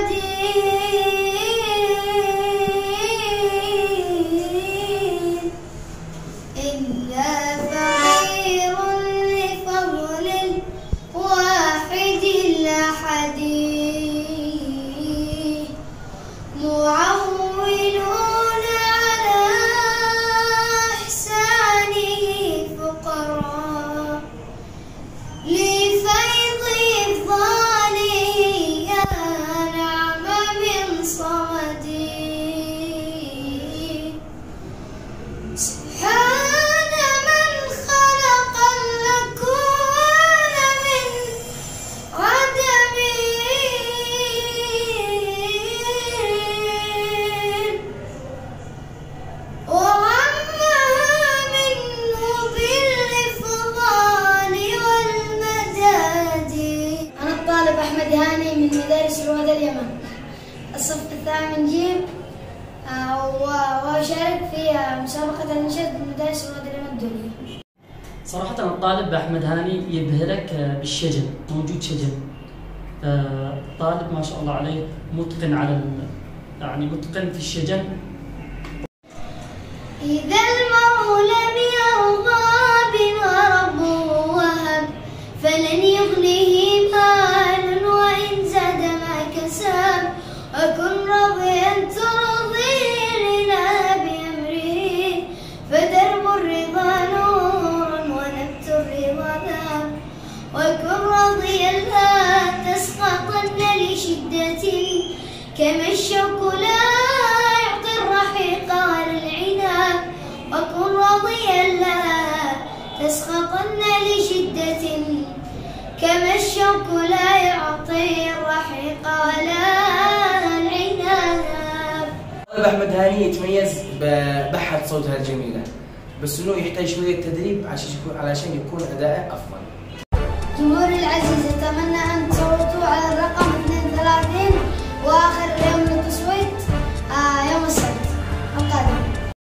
Hadi. رواد اليمن. الصف الثامن جيم آه، و- وأشارك في آه، مسابقة النشد مدارس رواد اليمن الدولية صراحة الطالب أحمد هاني يبهرك بالشجن موجود شجن. آه، طالب ما شاء الله عليه متقن على ال- يعني متقن في الشجن. إذا المرء لم يرضى بما ربه وهب فلن يغنيه كسب وكن راضيا ترضي لنا بأمره. فدرب الرضا نور ونبت الرضا ذهب وكن راضيا لا تسقطن لشدة. كما الشوك لا يعطي الرحيق ولا العناب وكن راضيا لا تسقطن لشدة. كما الشوك لا يعطي طالب أحمد هاني يتميز ببحة صوتها الجميلة. بس إنه يحتاج شوية تدريب عشان يكون علشان يكون اداءه أفضل. جمهوري العزيز أتمنى أن تصوتوا على الرقم 32 وآخر